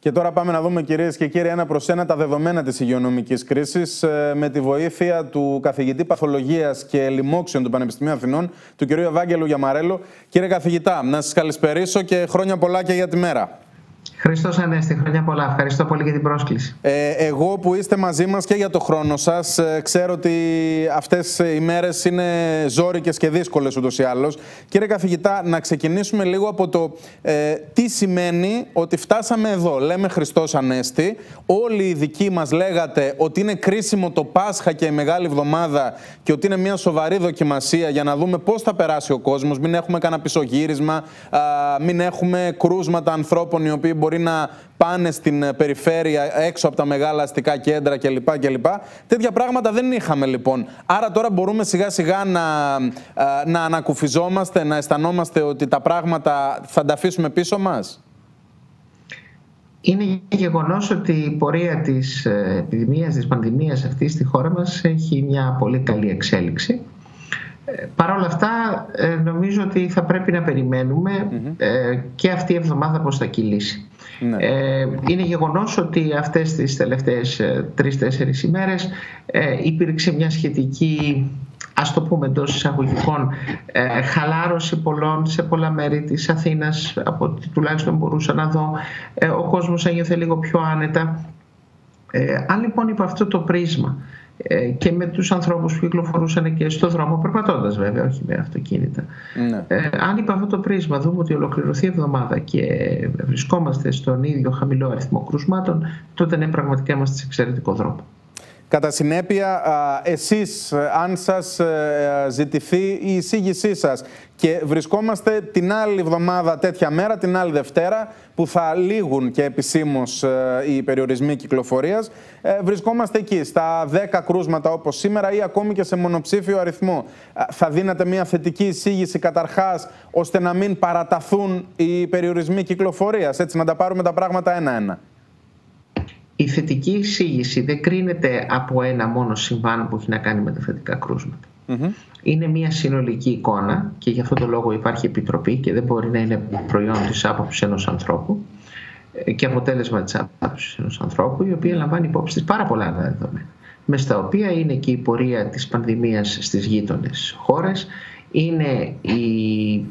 Και τώρα πάμε να δούμε κυρίες και κύριοι ένα προς ένα τα δεδομένα της υγειονομικής κρίσης ε, με τη βοήθεια του καθηγητή παθολογίας και λοιμόξεων του Πανεπιστημίου Αθηνών, του κ. Ευάγγελου Γιαμαρέλο. Κύριε καθηγητά, να σας καλησπερίσω και χρόνια πολλά και για τη μέρα. Χριστός Ανέστη, χρόνια πολλά. Ευχαριστώ πολύ για την πρόσκληση. Ε, εγώ που είστε μαζί μας και για το χρόνο σας, ε, ξέρω ότι αυτές οι μέρες είναι ζόρικες και δύσκολες ούτως ή άλλως. Κύριε καθηγητά, να ξεκινήσουμε λίγο από το ε, τι σημαίνει ότι φτάσαμε εδώ. Λέμε Χριστός Ανέστη. Όλοι οι δικοί μας λέγατε ότι είναι κρίσιμο το Πάσχα και η Μεγάλη Εβδομάδα και ότι είναι μια σοβαρή δοκιμασία για να δούμε πώς θα περάσει ο κόσμος. Μην έχουμε κανένα πισωγύρισμα, μην έχουμε κρούσματα ανθρώπων οι οποίοι μπορεί να πάνε στην ε, περιφέρεια έξω από τα μεγάλα αστικά κέντρα κλπ. κλπ. Τέτοια πράγματα δεν είχαμε λοιπόν. Άρα τώρα μπορούμε σιγά σιγά να, ε, να ανακουφιζόμαστε, να αισθανόμαστε ότι τα πράγματα θα τα αφήσουμε πίσω μας; Είναι γεγονός ότι η πορεία της ε, επιδημίας, της πανδημίας αυτή στη χώρα μας έχει μια πολύ καλή εξέλιξη. Παρ' όλα αυτά νομίζω ότι θα πρέπει να περιμένουμε και αυτή η εβδομάδα πώς θα κυλήσει. Ναι. Ε, είναι γεγονός ότι αυτές τις τελευταίες ε, τρεις-τέσσερις ημέρες ε, υπήρξε μια σχετική ας το πούμε εντός εισαγωγικών, ε, χαλάρωση πολλών σε πολλά μέρη της Αθήνας, από ό,τι τουλάχιστον μπορούσα να δω, ε, ο κόσμος ένιωθε λίγο πιο άνετα. Ε, αν λοιπόν υπό αυτό το πρίσμα ε, και με τους ανθρώπους που κυκλοφορούσαν και στο δρόμο περπατώντας βέβαια, όχι με αυτοκίνητα. Ναι. Ε, αν είπα αυτό το πρίσμα δούμε ότι ολοκληρωθεί η εβδομάδα και βρισκόμαστε στον ίδιο χαμηλό αριθμό κρουσμάτων, τότε ναι πραγματικά είμαστε σε εξαιρετικό δρόμο. Κατά συνέπεια, εσείς, αν σας ε, ζητηθεί η εισήγησή σας και βρισκόμαστε την άλλη εβδομάδα τέτοια μέρα, την άλλη Δευτέρα, που θα λήγουν και επισήμως ε, οι περιορισμοί κυκλοφορίας, ε, βρισκόμαστε εκεί, στα 10 κρούσματα όπως σήμερα ή ακόμη και σε μονοψήφιο αριθμό. Θα δίνετε μια θετική εισήγηση καταρχάς, ώστε να μην παραταθούν οι περιορισμοί κυκλοφορίας, έτσι να τα πάρουμε τα πράγματα ένα-ένα η θετική εισήγηση δεν κρίνεται από ένα μόνο συμβάν που έχει να κάνει με τα θετικά Είναι μια συνολική εικόνα και γι' αυτό το λόγο υπάρχει επιτροπή και δεν μπορεί να είναι προϊόν της άποψης ενός ανθρώπου ε, και αποτέλεσμα της άποψης ενός ανθρώπου η οποία λαμβάνει υπόψη της πάρα πολλά δεδομένα μες στα οποία είναι και η πορεία της πανδημίας στις γείτονες χώρες είναι η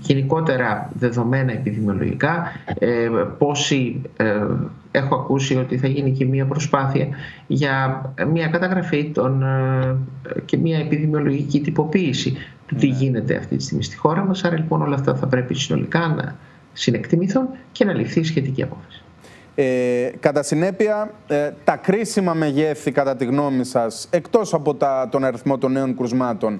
γενικότερα δεδομένα επιδημιολογικά, ε, πόσοι ε, έχω ακούσει ότι θα γίνει και μια προσπάθεια για μια καταγραφή των, ε, και μια επιδημιολογική τυποποίηση του τι ναι. γίνεται αυτή τη στιγμή στη χώρα μας. Άρα λοιπόν όλα αυτά θα πρέπει συνολικά να συνεκτιμηθούν και να ληφθεί σχετική απόφαση. Ε, κατά συνέπεια, ε, τα κρίσιμα μεγέθη κατά τη γνώμη σας, εκτός από τα, τον αριθμό των νέων κρουσμάτων, ε,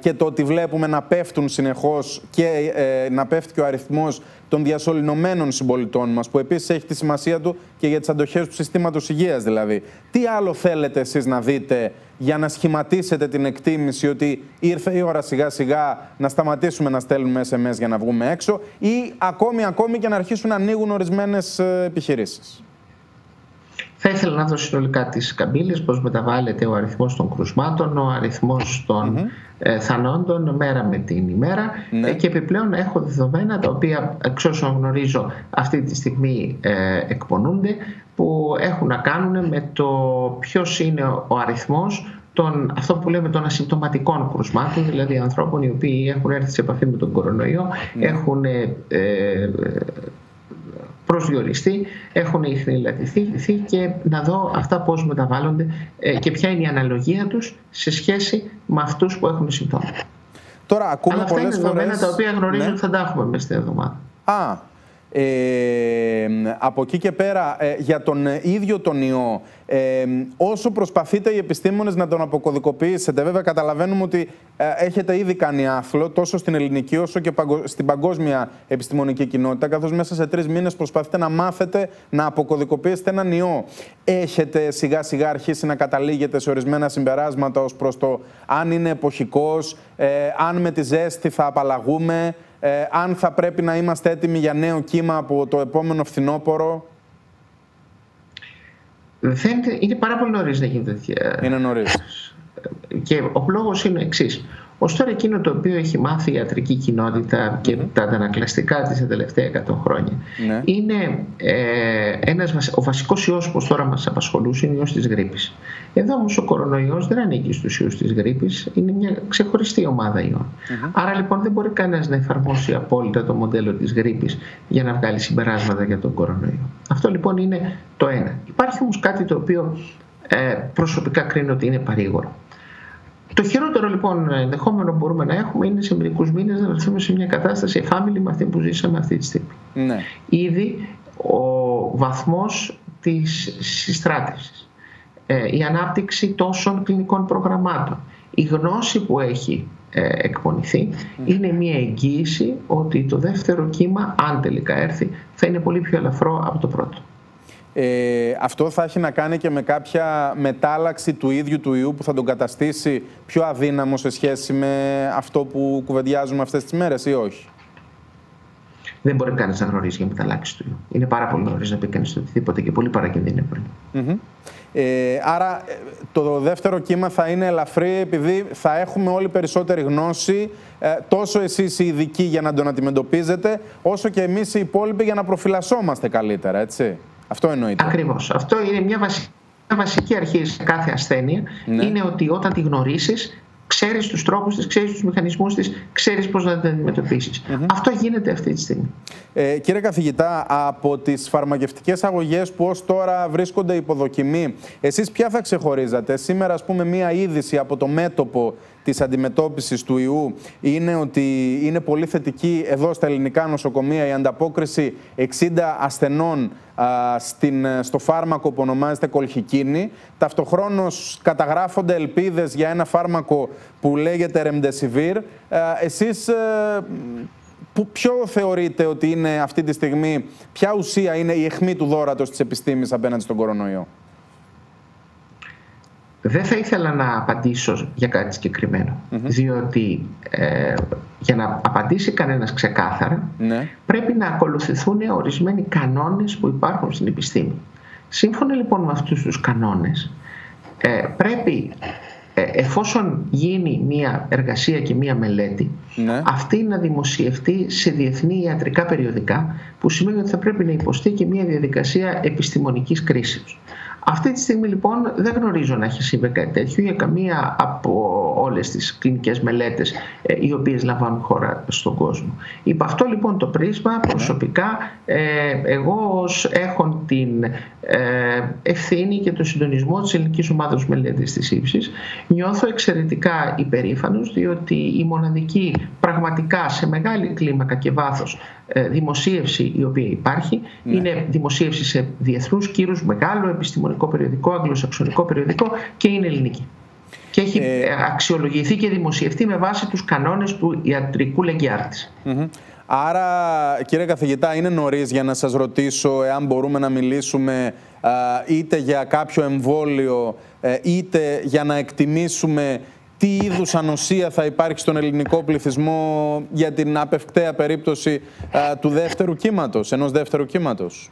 και το ότι βλέπουμε να πέφτουν συνεχώς και ε, να πέφτει και ο αριθμός των διασωληνωμένων συμπολιτών μας, που επίσης έχει τη σημασία του και για τις αντοχές του συστήματος υγείας δηλαδή. Τι άλλο θέλετε εσείς να δείτε για να σχηματίσετε την εκτίμηση ότι ήρθε η ώρα σιγά σιγά να σταματήσουμε να στέλνουμε SMS για να βγούμε έξω ή ακόμη ακόμη και να αρχίσουν να ανοίγουν ορισμένες ε, επιχειρήσεις; Θα ήθελα να δω συνολικά τις καμπύλες, πώς μεταβάλλεται ο αριθμός των κρουσμάτων, ο αριθμός των mm θανόντων μέρα με την ημέρα ναι. ε, και επιπλέον έχω δεδομένα τα οποία εξ όσων γνωρίζω αυτή τη στιγμή ε, εκπονούνται που έχουν να κάνουν με το ποιος είναι ο αριθμός των, αυτό που λέμε των ασυμπτωματικών κρουσμάτων, δηλαδή ανθρώπων οι οποίοι έχουν έρθει σε επαφή με τον κορονοϊό, ναι. έχουν προσδιοριστεί, έχουν ιχνηλατηθεί και να δω αυτά πώς μεταβάλλονται ε, και ποια είναι η αναλογία τους σε σχέση με αυτούς που έχουν συμπτώματα. Τώρα, ακούμε Αλλά αυτά είναι δεδομένα τα οποία γνωρίζω ναι. ότι θα τα έχουμε μέσα στην εβδομάδα. Α, ε, από εκεί και πέρα, ε, για τον ε, ίδιο τον ιό, ε, όσο προσπαθείτε οι επιστήμονες να τον αποκωδικοποιήσετε, βέβαια καταλαβαίνουμε ότι έχετε ήδη κάνει άθλο τόσο στην ελληνική όσο και στην παγκόσμια επιστημονική κοινότητα, καθώς μέσα σε τρεις μήνες προσπαθείτε να μάθετε να αποκωδικοποιήσετε έναν ιό. Έχετε σιγά σιγά αρχίσει να καταλήγετε σε ορισμένα συμπεράσματα ως προς το αν είναι εποχικός, αν με τη ζέστη θα απαλλαγούμε, ε, αν θα πρέπει να είμαστε έτοιμοι για νέο κύμα από το επόμενο φθινόπωρο. είναι πάρα πολύ νωρίς να γίνει τέτοια. Είναι νωρίς. Και ο λόγος είναι ο εξής. Ως τώρα εκείνο το οποίο έχει μάθει η ιατρική κοινότητα και τα αντανακλαστικά της τα τελευταία 100 χρόνια ναι. είναι ε, ένας, ο βασικός ιός που τώρα μας απασχολούσε είναι ο ιός της γρήπης. Εδώ όμως ο κορονοϊός δεν ανήκει στους ιούς της γρήπης, είναι μια ξεχωριστή ομάδα Άρα λοιπόν δεν μπορεί κανένας να εφαρμόσει απόλυτα το μοντέλο της γρήπης για να βγάλει συμπεράσματα για τον κορονοϊό. Αυτό λοιπόν είναι το ένα. Υπάρχει όμως κάτι το οποίο ε, προσωπικά κρίνω ότι είναι παρήγορο. Το χειρότερο λοιπόν ενδεχόμενο που μπορούμε να έχουμε είναι σε μερικούς μήνες να βρεθούμε σε μια κατάσταση εφάμιλη με αυτή που ζήσαμε αυτή τη στιγμή. Ναι. Ήδη ο βαθμός της συστράτευσης, ε, η ανάπτυξη τόσων κλινικών προγραμμάτων, η γνώση που έχει ε, εκπονηθεί είναι μια εγγύηση ότι το δεύτερο κύμα, αν τελικά έρθει, θα είναι πολύ πιο ελαφρό από το πρώτο. Ε, αυτό θα έχει να κάνει και με κάποια μετάλλαξη του ίδιου του ιού που θα τον καταστήσει πιο αδύναμο σε σχέση με αυτό που κουβεντιάζουμε αυτές τις μέρες ή όχι; Δεν μπορεί κανείς να γνωρίζει για μεταλλάξει του ιού. Είναι πάρα πολύ νωρίς να πει κανείς οτιδήποτε και πολύ παρακινδυνεύει. Mm-hmm. Ε, άρα ε, το δεύτερο κύμα θα είναι ελαφρύ επειδή θα έχουμε όλοι περισσότερη γνώση ε, τόσο εσείς οι ειδικοί για να τον αντιμετωπίζετε όσο και εμείς οι υπόλοιποι για να προφυλασσόμαστε καλύτερα, έτσι; Αυτό εννοείται. Ακριβώς. Αυτό είναι μια βασική, μια βασική αρχή σε κάθε ασθένεια. Ναι. Είναι ότι όταν τη γνωρίσεις ξέρεις τους τρόπους της, ξέρεις τους μηχανισμούς της, ξέρεις πώς να την αντιμετωπισει Αυτό γίνεται αυτή τη στιγμή. Ε, κύριε καθηγητά, από τις φαρμακευτικές αγωγές που ως τώρα βρίσκονται υποδοκιμή, εσείς ποια θα ξεχωρίζατε; Σήμερα, ας πούμε, μία είδηση από το μέτωπο της αντιμετώπισης του ιού είναι ότι είναι πολύ θετική εδώ στα ελληνικά νοσοκομεία η ανταπόκριση 60 ασθενών στην, στο φάρμακο που ονομάζεται κολχικίνη. Ταυτοχρόνως καταγράφονται ελπίδες για ένα φάρμακο που λέγεται Remdesivir. Εσείς ε, που, ποιο θεωρείτε ότι είναι αυτή τη στιγμή, ποια ουσία είναι η αιχμή του δόρατος της επιστήμης απέναντι στον κορονοϊό; Δεν θα ήθελα να απαντήσω για κάτι διότι ε, για να απαντήσει κανένας ξεκάθαρα ναι. πρέπει να ακολουθηθούν ορισμένοι κανόνες που υπάρχουν στην επιστήμη. Σύμφωνα λοιπόν με αυτούς τους κανόνες ε, πρέπει ε, εφόσον γίνει μια εργασία και μια μελέτη ναι. αυτή να δημοσιευτεί σε διεθνή ιατρικά περιοδικά που σημαίνει ότι θα πρέπει να υποστεί και μια διαδικασία επιστημονικής κρίσης. Αυτή τη στιγμή λοιπόν δεν γνωρίζω να έχει συμβεί κάτι τέτοιο για καμία από όλες τις κλινικές μελέτες ε, οι οποίες λαμβάνουν χώρα στον κόσμο. Υπ' αυτό λοιπόν το πρίσμα ναι. προσωπικά ε, εγώ ως έχω την ε, ευθύνη και το συντονισμό της ελληνικής ομάδας μελέτης της ύψης νιώθω εξαιρετικά υπερήφανος διότι η μοναδική πραγματικά σε μεγάλη κλίμακα και βάθος δημοσίευση η οποία υπάρχει ναι. είναι δημοσίευση σε διεθνούς κύρους μεγάλο επιστημονικό περιοδικό, αγγλοσαξονικό περιοδικό και είναι ελληνική και έχει ε, αξιολογηθεί και δημοσιευτεί με βάση τους κανόνες του ιατρικού λεγγιάρτης. Άρα, κύριε καθηγητά, είναι νωρίς για να σας ρωτήσω εάν μπορούμε να μιλήσουμε είτε για κάποιο εμβόλιο, ε, είτε για να εκτιμήσουμε τι είδους ανοσία θα υπάρχει στον ελληνικό πληθυσμό για την απευκταία περίπτωση του δεύτερου κύματος, ενός δεύτερου κύματος;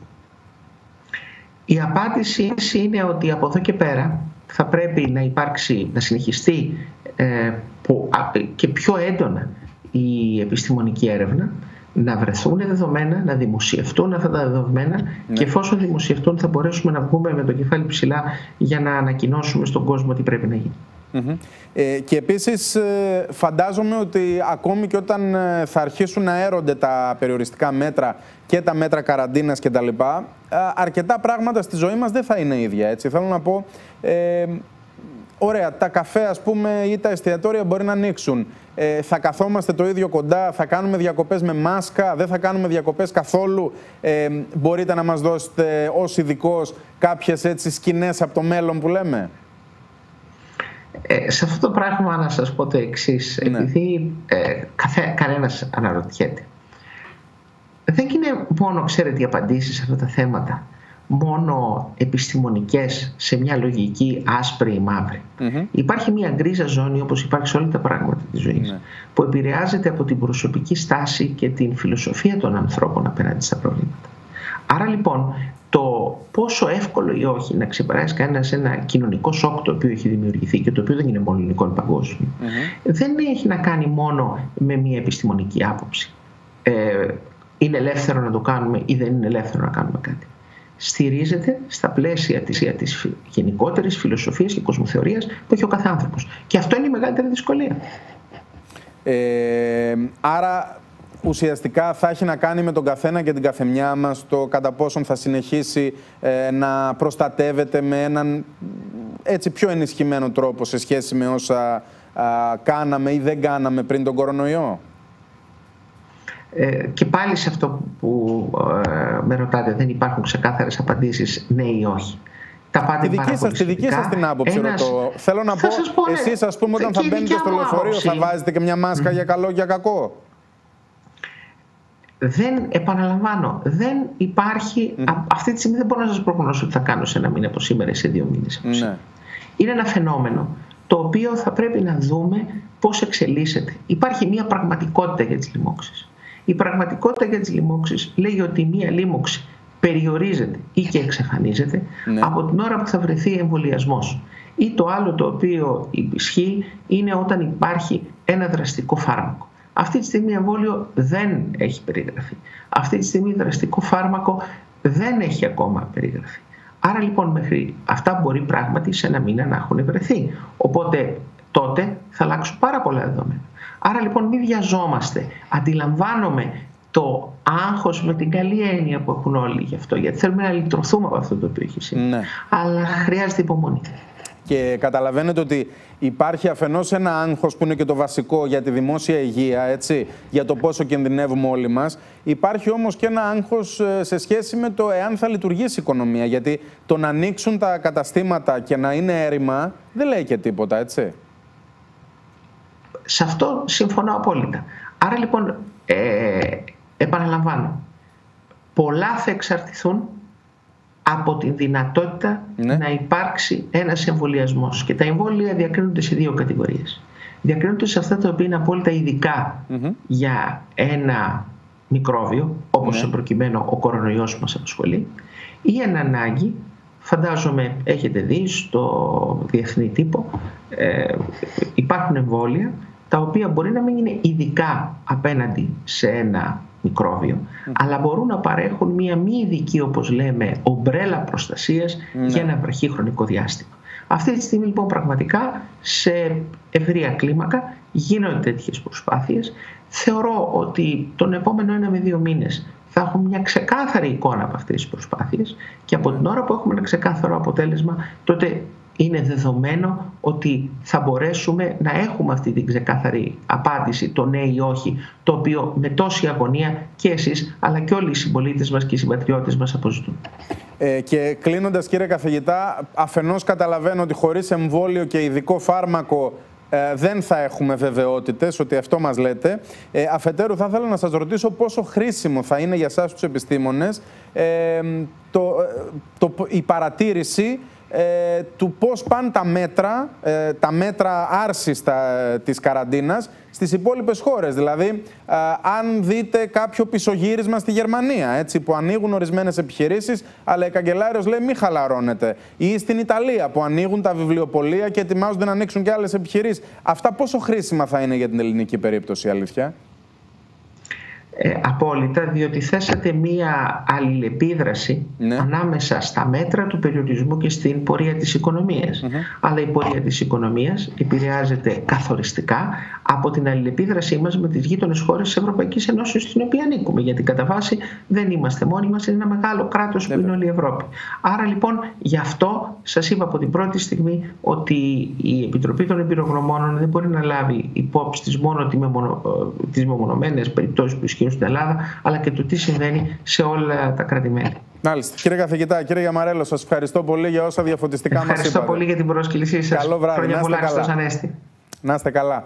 Η απάντηση είναι ότι από εδώ και πέρα θα πρέπει να υπάρξει, να συνεχιστεί ε, και πιο έντονα η επιστημονική έρευνα, να βρεθούν δεδομένα, να δημοσιευτούν αυτά τα δεδομένα ναι. και εφόσον δημοσιευτούν θα μπορέσουμε να βγούμε με το κεφάλι ψηλά για να ανακοινώσουμε στον κόσμο τι πρέπει να γίνει. Ε, και επίσης ε, φαντάζομαι ότι ακόμη και όταν ε, θα αρχίσουν να έρονται τα περιοριστικά μέτρα και τα μέτρα καραντίνας και τα λοιπά, αρκετά πράγματα στη ζωή μας δεν θα είναι ίδια. Έτσι. Θέλω να πω, ε, ωραία, τα καφέ ας πούμε ή τα εστιατόρια μπορεί να ανοίξουν. Ε, θα καθόμαστε το ίδιο κοντά, θα κάνουμε διακοπές με μάσκα, δεν θα κάνουμε διακοπές καθόλου. Ε, μπορείτε να μας δώσετε ως ειδικός κάποιες έτσι σκηνές από το μέλλον που λέμε; Ε, σε αυτό το πράγμα να σας πω το εξής, ναι. επειδή ε, καθέ, κανένας αναρωτιέται. Δεν είναι μόνο, ξέρετε, οι απαντήσεις σε αυτά τα θέματα μόνο επιστημονικές σε μια λογική άσπρη ή μαύρη. Υπάρχει μια γκρίζα ζώνη όπως υπάρχει σε όλα τα πράγματα της ζωής ναι. που επηρεάζεται από την προσωπική στάση και την φιλοσοφία των ανθρώπων απέναντι στα προβλήματα. Άρα λοιπόν το πόσο εύκολο ή όχι να ξεπεράσει κανένας ένα κοινωνικό σοκ το οποίο έχει δημιουργηθεί και το οποίο δεν είναι μόνο ελληνικό, είναι παγκόσμιο, δεν έχει να κάνει μόνο με μια επιστημονική άποψη. Ε, είναι ελεύθερο να το κάνουμε ή δεν είναι ελεύθερο να κάνουμε κάτι. Στηρίζεται στα πλαίσια της, της γενικότερης φιλοσοφίας και κοσμοθεωρίας που έχει ο καθάνθρωπος. Και αυτό είναι η μεγαλύτερη δυσκολία. Ε, άρα ουσιαστικά θα έχει να κάνει με τον καθένα και την καθεμιά μας το κατά πόσον θα συνεχίσει ε, να προστατεύεται με έναν έτσι πιο ενισχυμένο τρόπο σε σχέση με όσα κάναμε ή δεν κάναμε πριν τον κορονοϊό. Ε, και πάλι σε αυτό που ε, με ρωτάτε δεν υπάρχουν ξεκάθαρες απαντήσεις ναι ή όχι. Τα πάτε τη δική σας, τη δική σας την άποψη Ένας... ρωτώ. Θέλω να πω, πω ναι. εσείς ας πούμε όταν θα μπαίνετε στο λεωφορείο θα βάζετε και μια μάσκα για καλό για κακό; Δεν, επαναλαμβάνω, δεν υπάρχει. αυτή τη στιγμή δεν μπορώ να σας προγνώσω τι θα κάνω σε ένα μήνα από σήμερα ή σε δύο μήνες. Ναι. Είναι ένα φαινόμενο το οποίο θα πρέπει να δούμε πώς εξελίσσεται. Υπάρχει μια πραγματικότητα για τις λοιμώξεις. Η πραγματικότητα για τις λοιμώξεις λέει ότι μια λίμωξη περιορίζεται ή και εξαφανίζεται ναι. από την ώρα που θα βρεθεί εμβολιασμός. Ή το άλλο το οποίο ισχύει είναι όταν υπάρχει ένα δραστικό φάρμακο. Αυτή τη στιγμή εμβόλιο δεν έχει περιγραφεί. Αυτή τη στιγμή δραστικό φάρμακο δεν έχει ακόμα περιγραφεί. Άρα λοιπόν μέχρι αυτά μπορεί πράγματι σε ένα μήνα να έχουν βρεθεί. Οπότε τότε θα αλλάξουν πάρα πολλά δεδομένα. Άρα λοιπόν μην βιαζόμαστε. Αντιλαμβάνομαι το άγχος με την καλή έννοια που έχουν όλοι γι' αυτό. Γιατί θέλουμε να λυτρωθούμε από αυτό το οποίο έχει συμβεί. Ναι. Αλλά χρειάζεται υπομονή. Και καταλαβαίνετε ότι υπάρχει αφενός ένα άγχος που είναι και το βασικό για τη δημόσια υγεία, έτσι, για το πόσο κινδυνεύουμε όλοι μας. Υπάρχει όμως και ένα άγχος ε, σε σχέση με το εάν θα λειτουργήσει η οικονομία. Γιατί το να ανοίξουν τα καταστήματα και να είναι έρημα δεν λέει και τίποτα, έτσι. Σε αυτό συμφωνώ απόλυτα. Άρα λοιπόν, ε, επαναλαμβάνω, πολλά θα εξαρτηθούν από τη δυνατότητα ναι. να υπάρξει ένας εμβολιασμός. Και τα εμβόλια διακρίνονται σε δύο κατηγορίες. Διακρίνονται σε αυτά τα οποία είναι απόλυτα για ένα μικρόβιο, όπως ναι. προκειμένου ο κορονοϊός μας απασχολεί, ή εν ανάγκη, φαντάζομαι έχετε δει στο διεθνή τύπο, ε, υπάρχουν εμβόλια τα οποία μπορεί να μην είναι ειδικά απέναντι σε ένα μικρόβιο, αλλά μπορούν να παρέχουν μία μη ειδική, όπως λέμε, ομπρέλα προστασίας ναι. για ένα βραχή χρονικό διάστημα. Αυτή τη στιγμή λοιπόν πραγματικά σε ευρεία κλίμακα γίνονται τέτοιες προσπάθειες. Θεωρώ ότι τον επόμενο ένα με δύο μήνες θα έχουμε μια ξεκάθαρη εικόνα από αυτές τις προσπάθειες και από την ώρα που έχουμε ένα ξεκάθαρο αποτέλεσμα τότε είναι δεδομένο ότι θα μπορέσουμε να έχουμε αυτή την ξεκάθαρη απάντηση, το ναι ή όχι, το οποίο με τόση αγωνία και εσείς αλλά και όλοι οι συμπολίτες μας και οι συμπατριώτες μας αποζητούν. Ε, και κλείνοντας κύριε καθηγητά, αφενός καταλαβαίνω ότι χωρίς εμβόλιο και ειδικό φάρμακο ε, δεν θα έχουμε βεβαιότητες ότι αυτό μας λέτε. Ε, αφετέρου θα ήθελα να σας ρωτήσω πόσο χρήσιμο θα είναι για σας τους επιστήμονες ε, το, το, η παρατήρηση ε, του πώς πάνε τα μέτρα, ε, τα μέτρα άρσης τα, της καραντίνας στις υπόλοιπες χώρες. Δηλαδή, ε, αν δείτε κάποιο πισωγύρισμα στη Γερμανία, έτσι, που ανοίγουν ορισμένες επιχειρήσεις, αλλά η καγκελάριος λέει μη χαλαρώνετε. Ή στην Ιταλία, που ανοίγουν τα βιβλιοπολία και ετοιμάζονται να ανοίξουν και άλλες επιχειρήσεις. Αυτά πόσο χρήσιμα θα είναι για την ελληνική περίπτωση, αλήθεια; Ε, απόλυτα, διότι θέσατε μία αλληλεπίδραση ναι. ανάμεσα στα μέτρα του περιορισμού και στην πορεία της οικονομίας. Αλλά η πορεία της οικονομίας επηρεάζεται καθοριστικά από την αλληλεπίδρασή μας με τις γείτονες χώρες της Ευρωπαϊκής Ενώσης στην οποία ανήκουμε. Γιατί κατά βάση δεν είμαστε μόνοι μας, είναι ένα μεγάλο κράτος που είναι όλη η Ευρώπη. Άρα λοιπόν γι' αυτό σας είπα από την πρώτη στιγμή ότι η Επιτροπή των Εμπειρογνωμόνων δεν μπορεί να λάβει υπόψη της μόνο τις μεμονωμένες περιπτώσεις που ισχύουν στην Ελλάδα, αλλά και το τι συμβαίνει σε όλα τα κράτη-μέλη. Μάλιστα. Κύριε Καθηγητά, κύριε Γιαμαρέλο, σας ευχαριστώ πολύ για όσα διαφωτιστικά μας είπατε. Ευχαριστώ πολύ για την πρόσκλησή σας. Καλό βράδυ. Χρόνια πολλά, Ανέστη. Να είστε καλά.